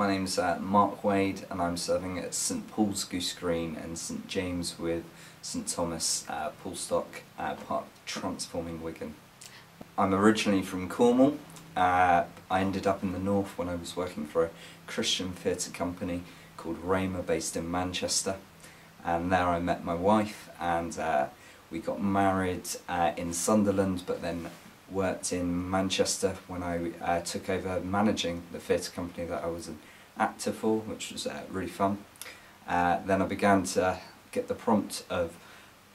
my name's uh, Mark Wade and I'm serving at St Paul's Goose Green and St James with St Thomas, uh, Poolstock, uh, part Transforming Wigan. I'm originally from Cornwall. Uh, I ended up in the north when I was working for a Christian theatre company called Rhema based in Manchester and there I met my wife and uh, we got married uh, in Sunderland but then worked in Manchester when I uh, took over managing the theatre company that I was an actor for, which was uh, really fun. Uh, then I began to get the prompt of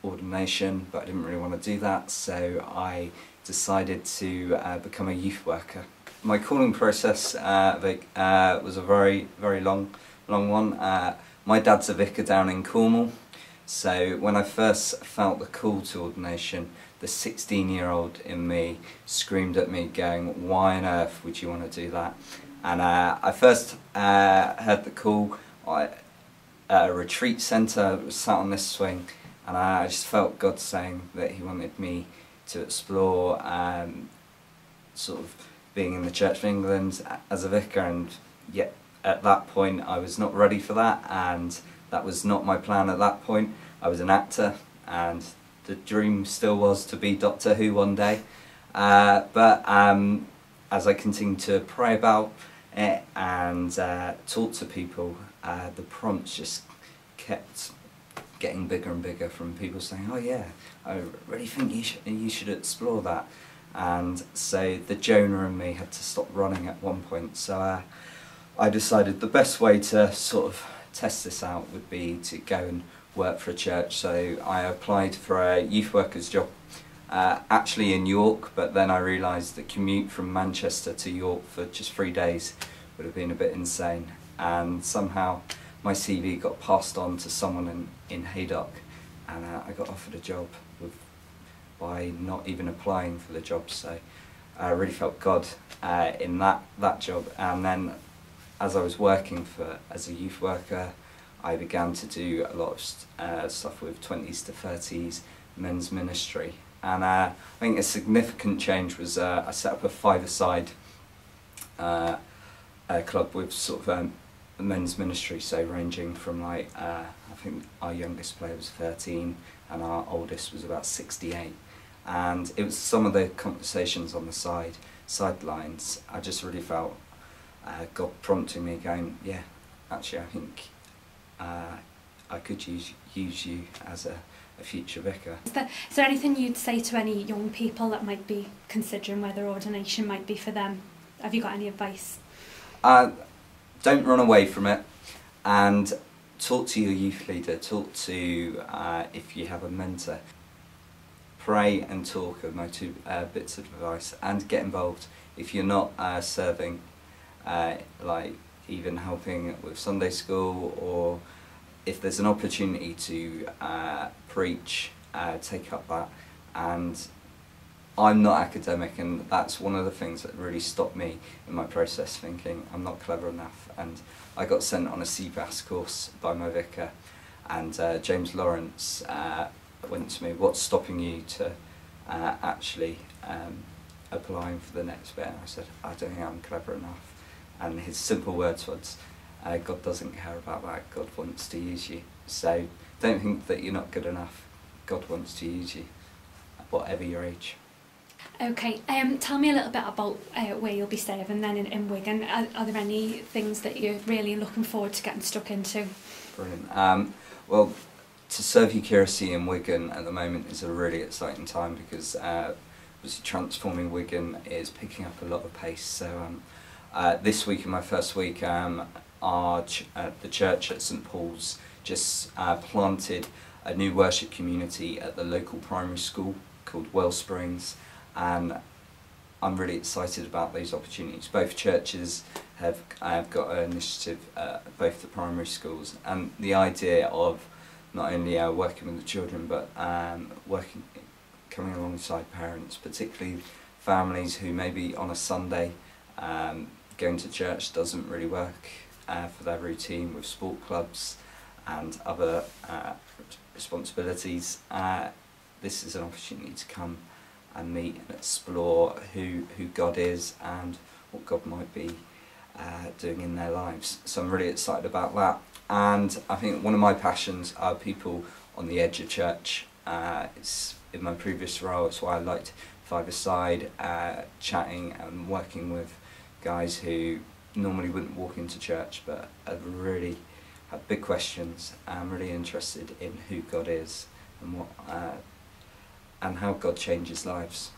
ordination, but I didn't really want to do that, so I decided to uh, become a youth worker. My calling process uh, was a very, very long, long one. my dad's a vicar down in Cornwall, so when I first felt the call to ordination, the 16 year old in me screamed at me going, why on earth would you want to do that? And uh, I first uh, heard the call I, at a retreat centre, sat on this swing, and I just felt God saying that He wanted me to explore um, sort of being in the Church of England as a vicar, and yet at that point I was not ready for that, and that was not my plan at that point. I was an actor, and the dream still was to be Doctor Who one day. Uh, but um, as I continued to pray about and uh, talk to people, uh, the prompts just kept getting bigger and bigger from people saying, oh yeah, I really think you should, you should explore that. And so the Jonah and me had to stop running at one point. So uh, I decided the best way to sort of test this out would be to go and work for a church. So I applied for a youth worker's job uh, actually in York, but then I realised the commute from Manchester to York for just three days would have been a bit insane. And somehow my CV got passed on to someone in, in Haydock and uh, I got offered a job with, by not even applying for the job. So I really felt God uh, in that, that job. And then as I was working for as a youth worker, I began to do a lot of uh, stuff with 20s to 30s men's ministry. And uh, I think a significant change was uh, I set up a five-a-side uh, club with sort of um, men's ministry, so ranging from like, uh, I think our youngest player was 13 and our oldest was about 68. And it was some of the conversations on the side, sidelines, I just really felt uh, God prompting me going, yeah, actually I think uh, I could use use you as a, a future vicar. Is there, is there anything you'd say to any young people that might be considering whether ordination might be for them? Have you got any advice? Uh, don't run away from it and talk to your youth leader, talk to, uh, if you have a mentor, pray and talk are my two uh, bits of advice and get involved. If you're not uh, serving, uh, like even helping with Sunday school or if there's an opportunity to uh, preach, uh, take up that. And I'm not academic, and that's one of the things that really stopped me in my process, thinking I'm not clever enough. And I got sent on a CPAS course by my vicar, and uh, James Lawrence uh, went to me, "What's stopping you to uh, actually um, applying for the next bit?" And I said, "I don't think I'm clever enough." and his simple words was, uh, God doesn't care about that, God wants to use you. So don't think that you're not good enough, God wants to use you, whatever your age. Okay, um, tell me a little bit about uh, where you'll be serving then in, in Wigan. Are, are there any things that you're really looking forward to getting stuck into? Brilliant. Um, well, to serve you, Eucharisty in Wigan at the moment is a really exciting time because uh, transforming Wigan is picking up a lot of pace. So um, uh, this week, in my first week, um, our ch uh, the church at St Paul's just uh, planted a new worship community at the local primary school called Wellsprings, and I'm really excited about those opportunities. Both churches have, have got an initiative at both the primary schools, and the idea of not only uh, working with the children, but um, working, coming alongside parents, particularly families who maybe on a Sunday um, going to church doesn't really work uh, for their routine with sport clubs and other uh, responsibilities. Uh, this is an opportunity to come and meet and explore who, who God is and what God might be uh, doing in their lives. So I'm really excited about that. And I think one of my passions are people on the edge of church. Uh, it's in my previous role, it's why I liked Five Aside, uh, chatting and working with guys who normally wouldn't walk into church but are really have big questions. I'm really interested in who God is and what uh, and how God changes lives.